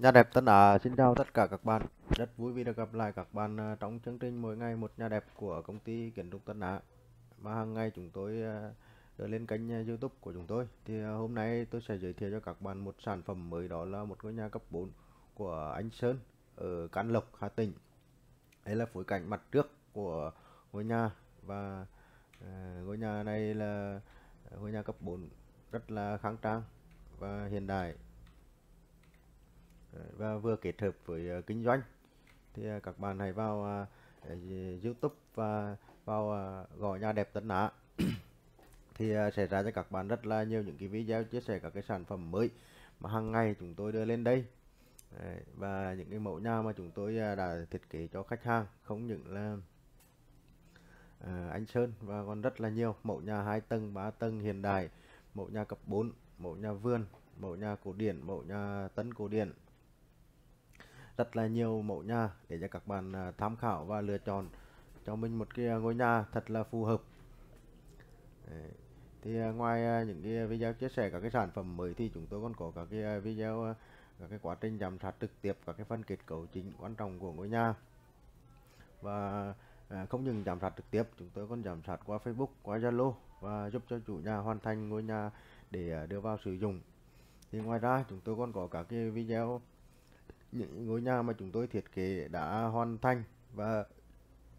Nhà đẹp Tân Á xin chào tất cả các bạn. Rất vui vì được gặp lại các bạn à, trong chương trình mỗi ngày một nhà đẹp của công ty Kiến trúc Tân Á. Mà hàng ngày chúng tôi à, đưa lên kênh à, YouTube của chúng tôi. Thì hôm nay tôi sẽ giới thiệu cho các bạn một sản phẩm mới đó là một ngôi nhà cấp 4 của anh Sơn ở Can Lộc, Hà Tĩnh. Đây là phối cảnh mặt trước của ngôi nhà và ngôi nhà này là ngôi nhà cấp 4 rất là khang trang và hiện đại và vừa kết hợp với à, kinh doanh. Thì à, các bạn hãy vào à, YouTube và vào ờ, gõ nhà đẹp Tân Á. Thì sẽ ra cho các bạn rất là nhiều những cái video chia sẻ các cái sản phẩm mới mà hàng ngày chúng tôi đưa lên đây. Đấy, và những cái mẫu nhà mà chúng tôi đã thiết kế cho khách hàng không những là ờ, anh Sơn và còn rất là nhiều mẫu nhà hai tầng, 3 tầng hiện đại, mẫu nhà cấp 4, mẫu nhà vườn, mẫu nhà cổ điển, mẫu nhà tân cổ điển rất là nhiều mẫu nhà để cho các bạn à, tham khảo và lựa chọn cho mình một cái à, ngôi nhà thật là phù hợp. Đấy. Thì à, ngoài những cái video chia sẻ các cái sản phẩm mới thì chúng tôi còn có các cái video các cái quá trình giám sát trực tiếp, các cái phần kết cấu chính quan trọng của ngôi nhà và không những giám sát trực tiếp, chúng tôi còn giám sát qua Facebook, qua Zalo và giúp cho chủ nhà hoàn thành ngôi nhà để đưa vào sử dụng thì ngoài ra, chúng tôi còn có các cái video những ngôi nhà mà chúng tôi thiết kế đã hoàn thành và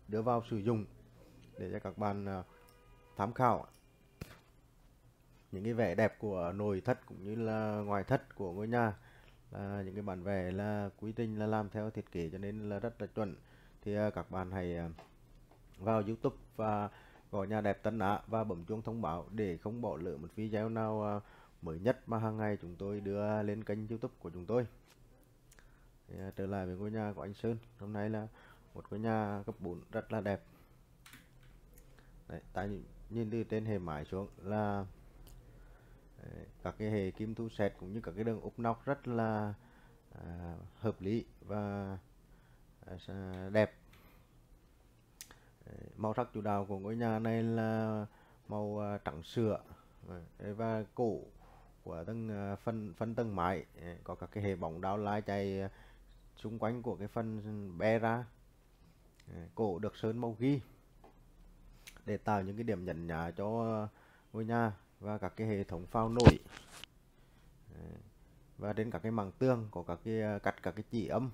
đưa vào sử dụng để cho các bạn à, tham khảo. Những cái vẻ đẹp của nội thất cũng như là ngoài thất của ngôi nhà là những cái bản vẽ là quy trình là làm theo thiết kế cho nên là rất là chuẩn. Thì à, các bạn hãy à, vào YouTube và gõ nhà đẹp Tân Á và bấm chuông thông báo để không bỏ lỡ một video nào mới nhất mà hàng ngày chúng tôi đưa lên kênh YouTube của chúng tôi thì, à, trở lại với ngôi nhà của anh Sơn. Hôm nay là một ngôi nhà cấp 4 rất là đẹp. Đấy, tại nhìn, từ trên hệ mái xuống là đấy, các cái hệ kim thu sẹt cũng như các cái đường ốp nóc rất là à, hợp lý và à, đẹp. Đấy, màu sắc chủ đạo của ngôi nhà này là màu à, trắng sữa. Đấy, và cổ của tầng à, phân tầng mái à, có các cái hệ bóng đao lái chạy à, xung quanh của cái phần be ra. Ờ, cổ được sơn màu ghi để tạo những cái điểm nhấn nhá cho ngôi nhà và các cái hệ thống phao nổi. Ờ, và đến các cái mảng tường có các cái ờ, cắt các cái chỉ âm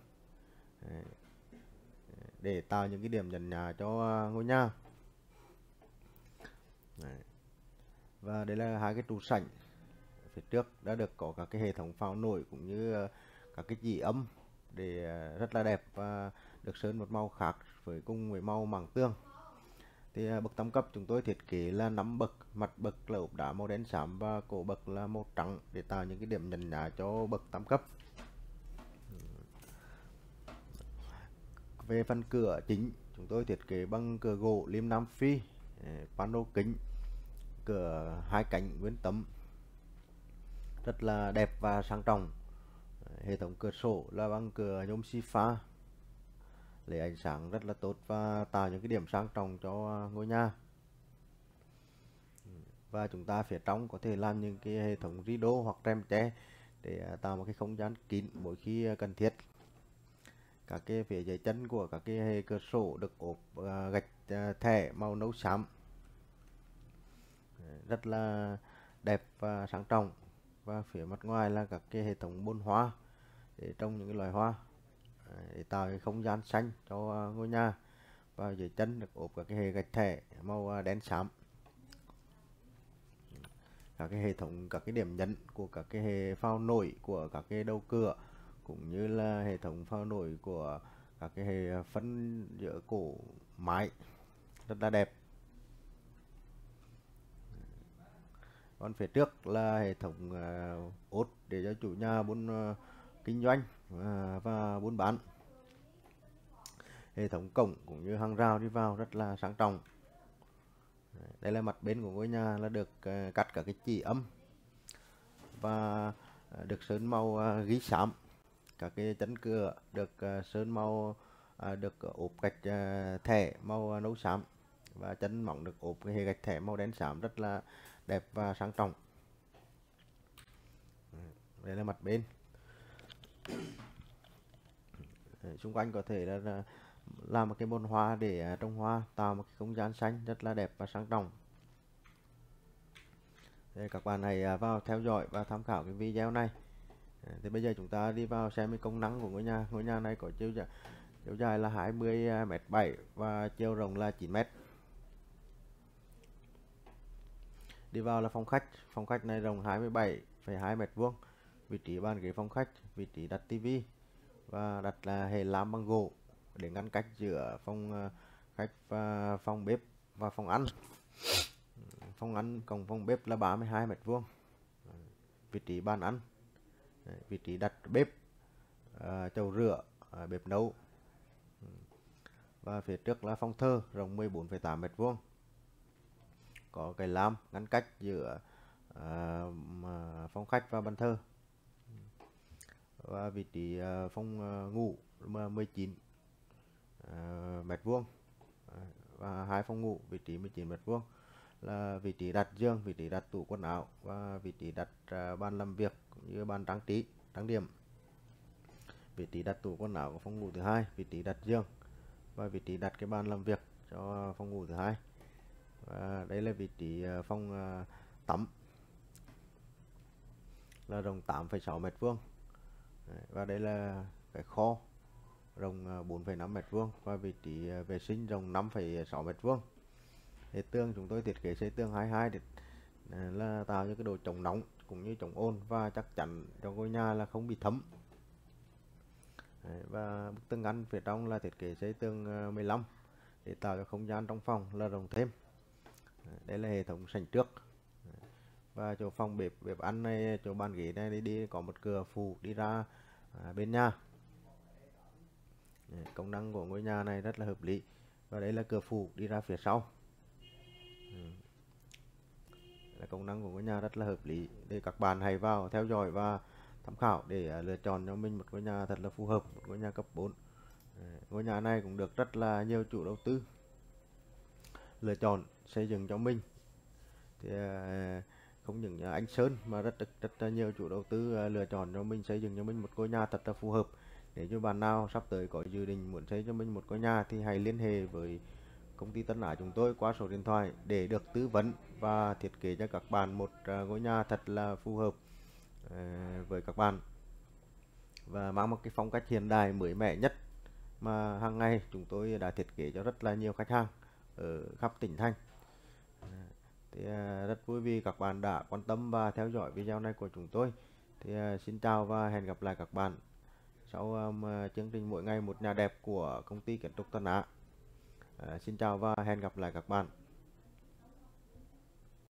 để tạo những cái điểm nhấn nhá cho ngôi nhà. Và đây là hai cái trụ sảnh. Phía trước đã được có các cái hệ thống phao nổi cũng như các cái chỉ âm để à, rất là đẹp và được sơn một màu khác với cùng với màu mảng tương. thì à, bậc tam cấp chúng tôi thiết kế là 5 bậc, mặt bậc là ốp đá màu đen xám và cổ bậc là màu trắng để tạo những cái điểm nhấn nhá cho bậc tam cấp. Về phần cửa chính, chúng tôi thiết kế bằng cửa gỗ lim Nam Phi à, pano kính, cửa hai cánh nguyên tấm. Rất là đẹp và sang trọng hệ thống cửa sổ là bằng cửa nhôm xi pha, lấy ánh sáng rất là tốt và tạo những cái điểm sáng trọng cho à, ngôi nhà. Và chúng ta phía trong có thể làm những cái hệ thống rideau hoặc rèm che để à, tạo một cái không gian kín mỗi khi à, cần thiết. Các cái phía dưới chân của các cái hệ cửa sổ được ốp gạch thẻ màu nâu xám. Rất là đẹp và sáng trọng. Và phía mặt ngoài là các cái hệ thống bồn hoa để trồng những cái loài hoa à, để tạo cái không gian xanh cho à, ngôi nhà và dưới chân được ốp các cái hệ gạch thẻ màu à, đen xám. Các cái hệ thống các cái điểm nhấn của các cái hệ phao nổi của các cái đầu cửa cũng như là hệ thống phao nổi của các cái hệ phân giữa cổ mái rất là đẹp. Còn phía trước là hệ thống à, ốt để cho chủ nhà buôn kinh doanh và, và buôn bán. Hệ thống cổng cũng như hàng rào đi vào rất là sang trọng. Đây là mặt bên của ngôi nhà là được ờ, cắt các cái chỉ âm và ờ, được sơn màu ờ, ghi xám. Các cái chắn cửa được sơn màu được ốp gạch thẻ màu nâu xám và chân mỏng được ốp cái hệ gạch thẻ màu đen xám rất là đẹp và sang trọng. Đây là mặt bên xung quanh có thể là, là làm một cái bồn hoa để à, trồng hoa tạo một cái không gian xanh rất là đẹp và sang trọng để các bạn hãy à, vào theo dõi và tham khảo cái video này. À, thì bây giờ chúng ta đi vào xem cái công năng của ngôi nhà. Ngôi nhà này có chiều dài chiều dài là 20 m 7 và chiều rộng là 9 m đi vào là phòng khách. Phòng khách này rộng 27,2 mét vuông vị trí bàn ghế phòng khách vị trí đặt tivi và đặt là hệ lam bằng gỗ để ngăn cách giữa phòng ờ, khách và phòng bếp và phòng ăn. Phòng ăn cộng phòng bếp là 32 mét vuông. Vị trí bàn ăn vị trí đặt bếp ờ, chậu rửa ờ, bếp nấu. Và phía trước là phòng thờ rộng 14,8 mét vuông. Có cái lam ngăn cách giữa phòng khách và bàn thờ và vị trí ờ, phòng ờ, ngủ 19 ờ, mét vuông. Và hai phòng ngủ vị trí 19 mét vuông. Là vị trí đặt giường, vị trí đặt tủ quần áo và vị trí đặt bàn làm việc cũng như bàn trang trí, trang điểm. Vị trí đặt tủ quần áo của phòng ngủ thứ hai, vị trí đặt giường và vị trí đặt cái bàn làm việc cho phòng ngủ thứ hai. Và đây là vị trí phòng tắm. Là rộng 8,6 mét vuông và đây là cái kho rộng à, 4,5 mét vuông và vị trí à, vệ sinh rộng 5,6 mét vuông. Hệ tường chúng tôi thiết kế xây tường 22 để à, là tạo cho cái độ chống nóng cũng như chống ôn và chắc chắn cho ngôi nhà là không bị thấm. Và bức tường ngăn phía trong là thiết kế xây tường 15 để tạo cho không gian trong phòng là rộng thêm. Đây là hệ thống sảnh trước và chỗ phòng bếp bếp ăn này chỗ bàn ghế này đi, đi có một cửa phụ đi ra à, bên nhà. Công năng của ngôi nhà này rất là hợp lý. Và đây là cửa phụ đi ra phía sau. Là công năng của ngôi nhà rất là hợp lý để các bạn hãy vào theo dõi và tham khảo để à, lựa chọn cho mình một ngôi nhà thật là phù hợp một ngôi nhà cấp 4 ngôi nhà này cũng được rất là nhiều chủ đầu tư lựa chọn xây dựng cho mình. Thì à, không những anh Sơn mà rất rất, rất là nhiều chủ đầu tư à, lựa chọn cho mình xây dựng cho mình một ngôi nhà thật là phù hợp. Nếu như bạn nào sắp tới có dự định muốn xây cho mình một ngôi nhà thì hãy liên hệ với công ty Tân Á chúng tôi qua số điện thoại để được tư vấn và thiết kế cho các bạn một à, ngôi nhà thật là phù hợp à, với các bạn. Và mang một cái phong cách hiện đại mới mẻ nhất mà hàng ngày chúng tôi đã thiết kế cho rất là nhiều khách hàng ở khắp tỉnh thành. Thì vui vì các bạn đã quan tâm và theo dõi video này của chúng tôi. Thì à, xin chào và hẹn gặp lại các bạn sau um, chương trình mỗi ngày một nhà đẹp của công ty kiến trúc Tân Á. À, xin chào và hẹn gặp lại các bạn.